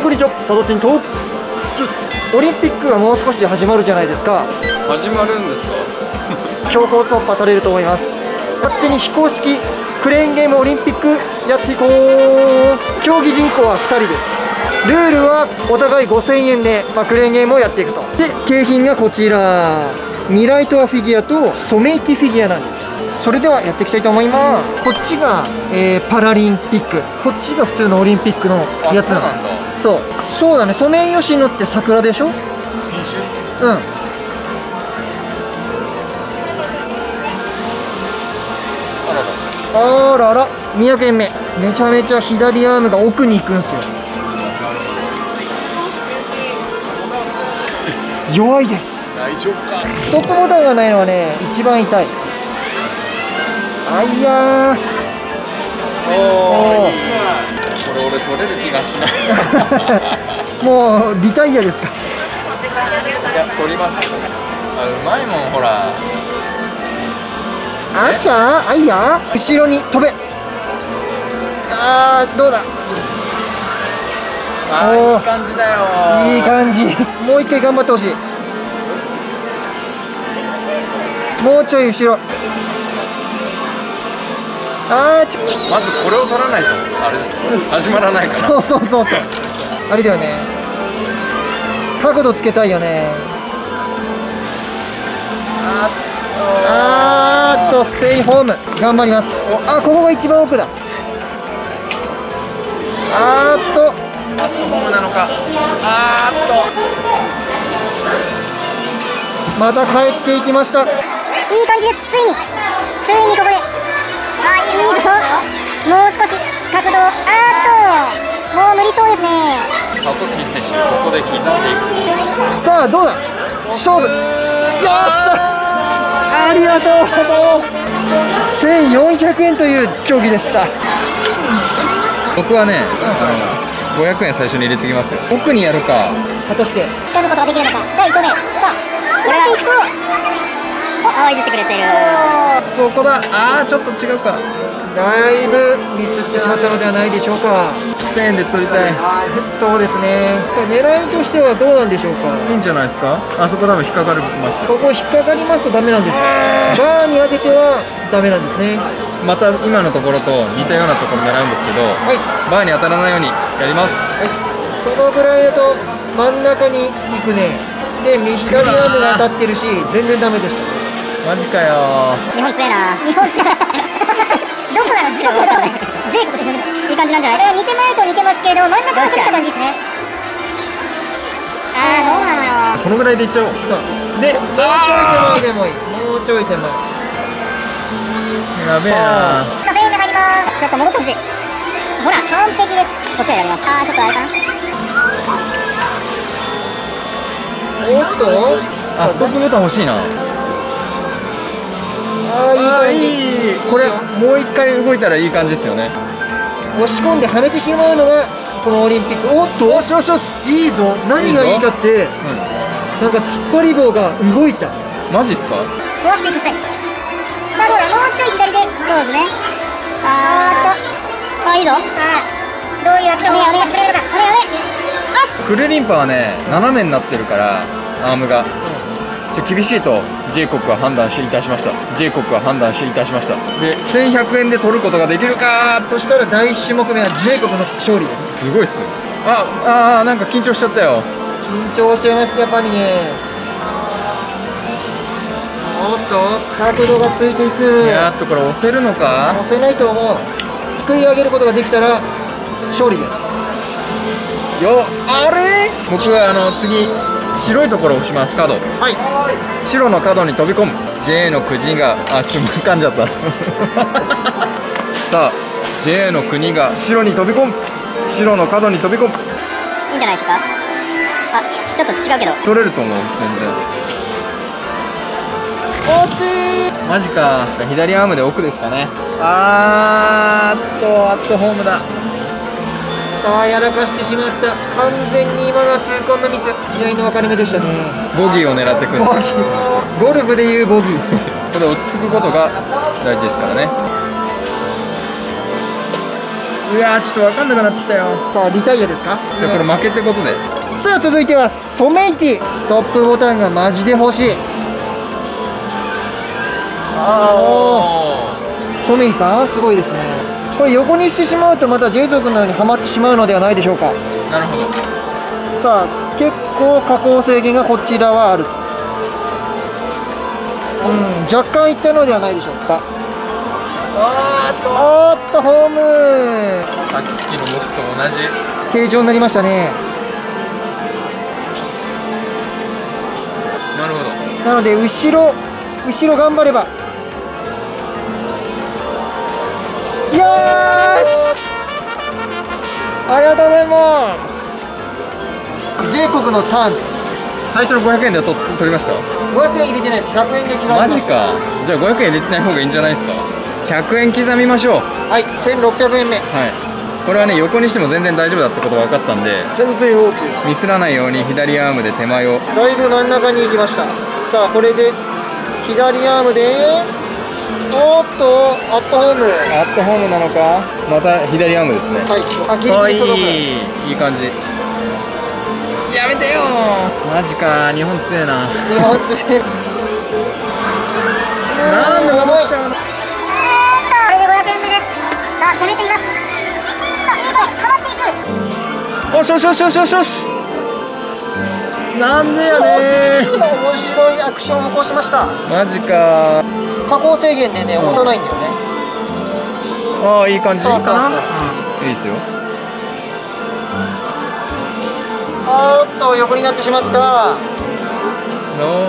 はいこんにちは。佐渡ちんとオリンピックがもう少しで始まるじゃないですか。始まるんですか？強行突破されると思います。勝手に非公式クレーンゲームオリンピックやっていこう。競技人口は2人です。ルールはお互い5000円で、まあ、クレーンゲームをやっていくと。で景品がこちら。ミライトアフィギュアとソメイティフィギュアなんですよそれではやっていきたいと思います。こっちが、えーパラリンピック。こっちが普通のオリンピックのやつなの。あそうなんだ。そう。そうだね。ソメイヨシノって桜でしょ？うん。あらら。200円目。めちゃめちゃ左アームが奥に行くんすよ。弱いです。大丈夫か。ストップボタンがないのはね一番痛いあいやおおー。おこれ俺取れる気がしない。ー もうリタイアですか。いや取りますあうまいもんほら。あちゃん？あいや後ろに飛べ。あーどうだ？あーいい感じだよ。いい感じもう一回頑張ってほしい。もうちょい後ろあーちょまずこれを取らないとあれですよ始まらないから。そうそうそうそう。あれだよね。角度つけたいよね。あーっとステイホーム。頑張ります。おあここが一番奥だ。あーっと。アットホームなのか。あーっと。また帰っていきました。いい感じです。ついに。ついにここでいいぞもう少し角度あーっともう無理そうですねサトチン選手ここで刻んでいくさあどうだ勝負よっしゃありがとう1400円という競技でした僕はね500円最初に入れてきますよ奥にやるか果たして掴むことができるのか第1投目さあそこだ。あーちょっと違うか。だいぶミスってしまったのではないでしょうか。1000円で取りたい。そうですね。さあ狙いとしてはどうなんでしょうか。いいんじゃないですか？あそこ多分引っかかりますよ。ここ引っかかりますとダメなんですよ。バーに当ててはダメなんですね。また今のところと似たようなところ狙うんですけどはい。バーに当たらないようにやります。そのぐらいだと真ん中に行くね。で右左アームが当たってるし全然ダメでしたマジかよ。日本強いな。日本強いどこだろうジェイコブだジェイコブでしょいい感じなんじゃない？似てないと似てますけど真ん中はそういった感じですねああどう。なのよこのぐらいでいっちゃおう。さあでもうちょい手前でもいい。もうちょい手前やべえな。1000円が入ります。ちょっと戻ってほしい。ほら完璧です。こっちはやります。ああちょっとあれかな。おっと？あストップボタン欲しいなああいい。これもう一回動いたらいい感じですよね。押し込んではめてしまうのがこのオリンピック。おっとよしよしよし。いいぞ。何がいいかってなんか突っ張り棒が動いた。マジっすか？壊していくスタイル。さあどうだ？もうちょい左で。そうですね。あーっと。あいいぞ。さあどういうアクションを？お願いしてくれるのかお願いお願いよしクルリンパはね斜めになってるからアームが。ちょ厳しいとジェイコクは判断していたしました。ジェイコクは判断していたしました。で1100円で取ることができるか？そしたら第1種目目はジェイコブの勝利です。すごいっすああーなんか緊張しちゃったよ。緊張してますやっぱりね。おっと角度がついていく。やっとこれ押せるのか？押せないと思う。すくい上げることができたら勝利です。よあれ？僕はあの次白いところを押します角。はい白の角に飛び込む。J の国があちょっと噛んじゃった。さあ J の国が白に飛び込む。白の角に飛び込む。いいんじゃないですか？あちょっと違うけど。取れると思う全然。惜しい。マジか。左アームで奥ですかね。あーっとアットホームださあやらかしてしまった。完全に今のは痛恨のミス。試合の分かれ目でしたね。ボギーを狙ってくる。ゴルフでいうボギー。ここで落ち着くことが大事ですからね。うわーちょっと分かんなくなってきたよ。さあリタイアですか？じゃあこれ負けってことで。さあ続いてはソメイティ。ストップボタンがマジで欲しい。あソメイさんすごいですねこれ横にしてしまうとまた J 族のようにはまってしまうのではないでしょうか。あなるほど。さあ結構加工制限がこちらはある。うん若干いったのではないでしょうか。あーっと。おーっとホーム。さっきの僕と同じ。形状になりましたね。なるほど。なので後ろ後ろ頑張ればよーし。ありがとうございます。J 国のターン。最初の500円ではと取りました？500円入れてないです。100円で刻みまマした。ジか。じゃあ500円入れてない方がいいんじゃないですか？100円刻みましょう。はい1600円目。はい。これはね横にしても全然大丈夫だってことが分かったんで全然 OK ミスらないように左アームで手前を。だいぶ真ん中に行きました。さあこれで左アームでおーっとアットホーム。アットホームなのか？また左アームですね。はい。あギリギリ届く。いいい感じ。やめてよマジか日本強えな。日本強い。なんで戻しちゃうのこれで500円目です。さあ攻めています。さあいいぞはまっていく。おしよしよしよしよしよしなんでやね面白いアクションを起こしましたマジか。加工制限でね押さないんだよね。ああいい感じ。そうそうそうかな。うん。いいですよ。おーっと横になってしまった。ど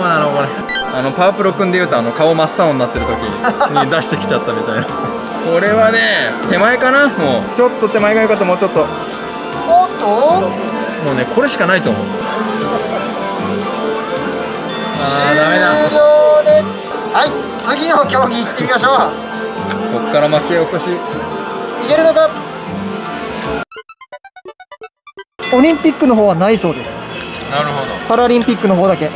うなのこれ。あのパワプロ君でいうとあの顔真っ青になってる時に 出してきちゃったみたいな。これはね手前かな？もう。ちょっと手前が良かった。もうちょっと。おっと？もうねこれしかないと思う。あーダメだ終了です。はい次の競技行ってみましょう。こっから巻き起こし。いけるのか？オリンピックの方はないそうです。なるほど。パラリンピックの方だけ。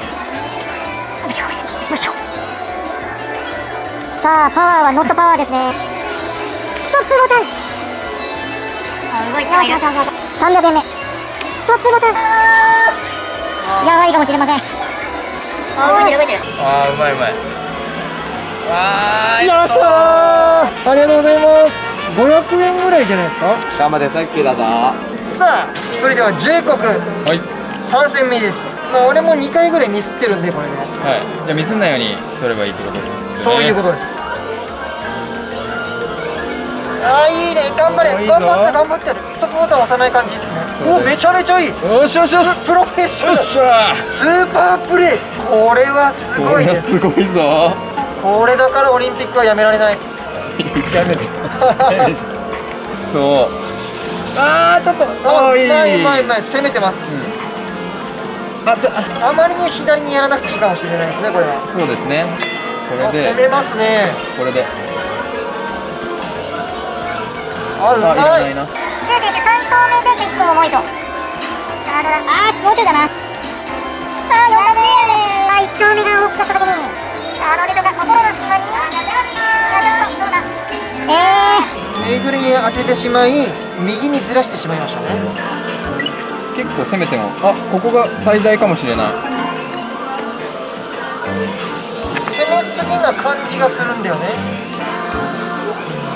さあパワーはノットパワーですね。ストップボタン。あ動いてよしよしよし300円目ストップボタン。やばいかもしれません。あーうまいうまい。わーよっしゃー。ありがとうございます。500円ぐらいじゃないですか？頑張ってさっきだぞ。さあそれでは J 国はい。3戦目ですまあ俺も2回ぐらいミスってるんでこれね。はい。じゃあミスんないように取ればいいってことですそういうこととですね頑張れ頑張って頑張ってる。ストップボタン押さない感じですね。おめちゃめちゃいい。よしよしよし。ププロフェッショナル。スーパープレーこれはすごいです。すごいぞ。これだからオリンピックはやめられない。1回目でそう。あーちょっと。あうまいうまいうまい。攻めてます。あちょああまりに左にやらなくていいかもしれないですねこれは。そうですね。これで。あ攻めますね。これであうまあい。いいなジュ選手3投目で結構重いと。さあどうだ？あーもうちょいだな。さあ4投目。あ1投目が大きかっただけに。さあどうでしょうか？心の隙間に。あちょっとどうだ？えぬいぐるみに当ててしまい右にずらしてしまいましたね。結構攻めてもあここが最大かもしれない。攻めすぎな感じがするんだよね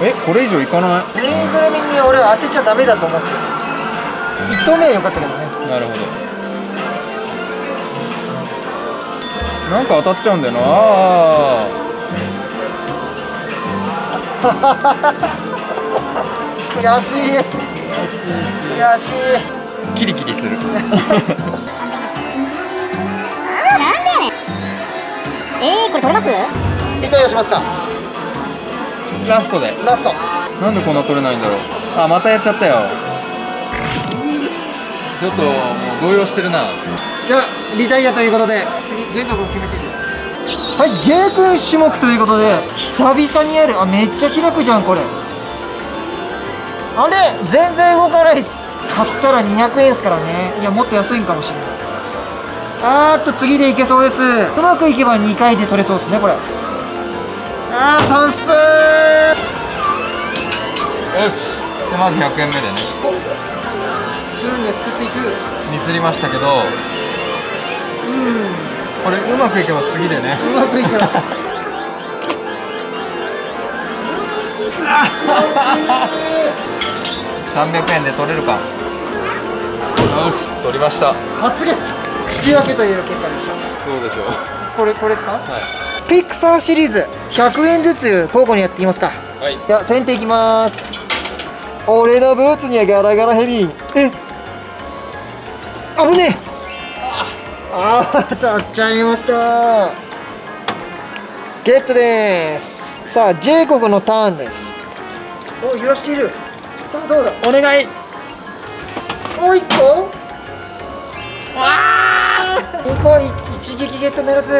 えこれ以上いかなぬいぐるみに俺は当てちゃダメだと思って。る1投目は良かったけどね。いなるほど。なんか当たっちゃうんだよな。あ悔しいです。悔しい。ーキリキリする。えー、これ取れます？リタイアしますかラストで。ラスト。なんでこんな取れないんだろう。あまたやっちゃったよ。ちょっともう動揺してるな。じゃあリタイアということで次 J 君決めていくはい J 君種目ということで久々にやる。あめっちゃ開くじゃんこれ。あれ全然動かないっす。買ったら200円っすからね。いやもっと安いんかもしれない。あーっと次でいけそうです。うまくいけば2回で取れそうですねこれあー3スプーン。よし。でまず100円目でね。スプーンですくっていく。ミスりましたけど。これうまくいけば次でね。うまくいくな300円で取れるか。よし。取りました。初ゲット引き分けという結果でした。どうでしょうこれこれですか？はい。ピクサーシリーズ100円ずつ交互にやっていきますか。はい。では先手いきます。俺のブーツにはガラガラヘビー。え？危ねえ。ああー当たっちゃいました。ゲットです。さあジェイコブのターンです。お揺らしている。さあどうだ？お願い。もう一個？わ2個一撃ゲットならず。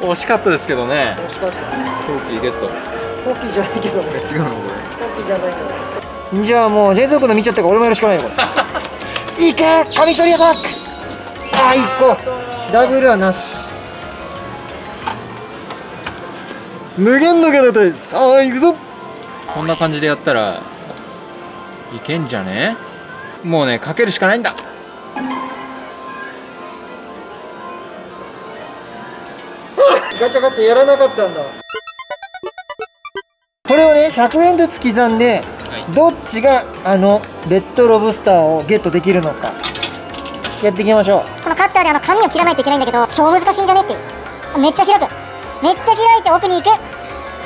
惜しかったですけどね。惜しかった。トーキーゲット。ホッキーじゃないけどね。違うのこホッキーじゃないのじゃあもう全速の見ちゃったから俺もやるしかないよこれ。いけカミソリアタック。あー1個。ダブルはなし。無限の柄でさあ行くぞ。れこんな感じでやったらいけんじゃね？もうねかけるしかないんだガチャガチャやらなかったんだ。これをね100円ずつ刻んで、はい。どっちがあのレッドロブスターをゲットできるのか。やっていきましょう。このカッターであの紙を切らないといけないんだけど超難しいんじゃねっていう。めっちゃ開く。めっちゃ開いて奥に行く。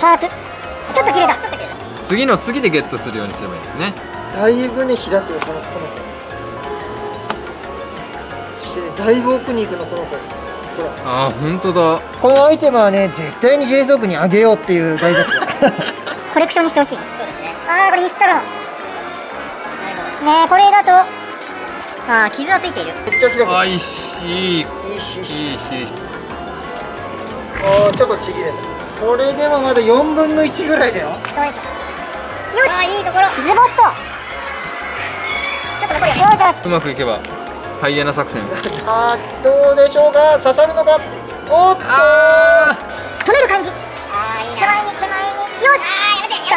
把握ちょっと切れたちょっと切れた。次の次でゲットするようにすればいいですね。だいぶね開くよこのこの子。そしてねだいぶ奥に行くのこの子ほらああ本当だ。このアイテムはね絶対に J ソークにあげようっていう大作戦。コレクションにしてほしい。そうですね。ああこれミスったかもねえこれだとああ傷はついている。めっちゃ開くあいいしいいいいしいいしいいしあーちょっとちぎれた。これでもまだ4分の1ぐらいだよ。どうでしょう。よし。いいところ。ズボッとちょっと残るよ。よしよし。うまくいけばハイエナ作戦。あーどうでしょうか？刺さるのか？おっと！あ止める感じ。ああいいな手前に手前に。よし！あ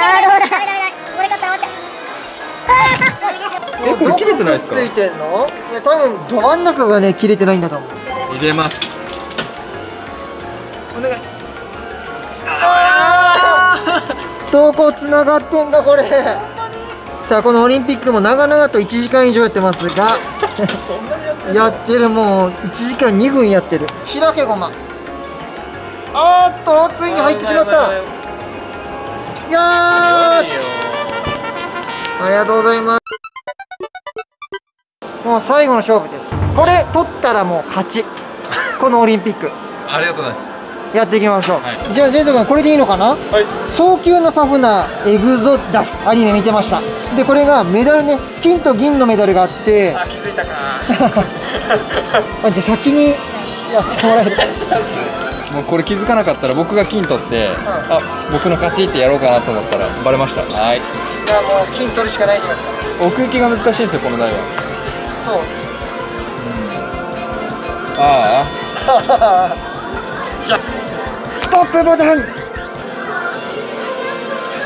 えこれ切れてないですか？ついてんの？いや多分ど真ん中がね切れてないんだと思う。ー入れますお願い。どこつながってんだこれ？さあこのオリンピックも長々と1時間以上やってますが やってるもう1時間2分やってる。開けごま。あーっとついに入ってしまった。よーし。ありがとうございます。もう最後の勝負です。これ取ったらもう勝ち。このオリンピック。ありがとうございますやっていきましょう、はい。じゃあジェイト君これでいいのかな？はい。早急のパフナエグゾダスアニメ見てました。でこれがメダルね。金と銀のメダルがあって。あ気づいたか。あじゃあ先にやってもらえる。もうこれ気づかなかったら僕が金取って、あ僕の勝ちってやろうかなと思ったらバレました。はい。じゃあもう金取るしかないってやつか奥行きが難しいんですよこの台は。そう。あスト ップボタン。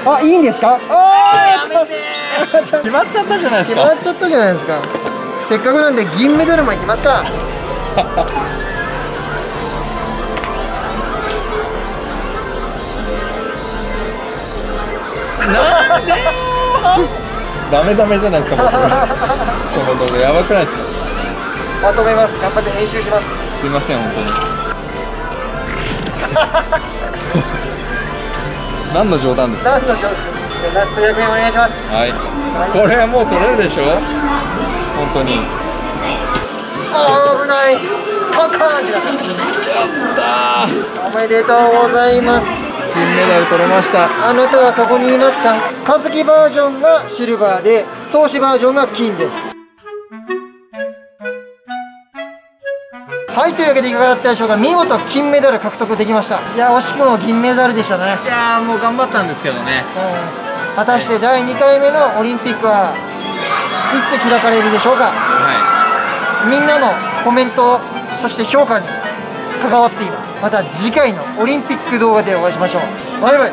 あいいんですか？あー 決まっちゃったじゃないですか。決まっちゃったじゃないですか。せっかくなんで銀メダルもいきますか。ダメダメじゃないですか僕。この動画やばくないですか？まとめます。頑張って編集します。すいません本当に 何の冗談ですか？何のジョークじゃあラスト100円お願いします。はい。これはもう取れるでしょ？本当に。あー危ない。カンカンってなったやったおめでとうございます。金メダル取れました。あなたはそこにいますか？カズキバージョンがシルバーで宗師バージョンが金ですはいというわけでいかがだったでしょうか。見事金メダル獲得できました。いや惜しくも銀メダルでしたね、いやーもう頑張ったんですけどね。うん果たして第2回目のオリンピックはいつ開かれるでしょうか。はみんなのコメントそして評価に関わっています。また次回のオリンピック動画でお会いしましょう。バイバイ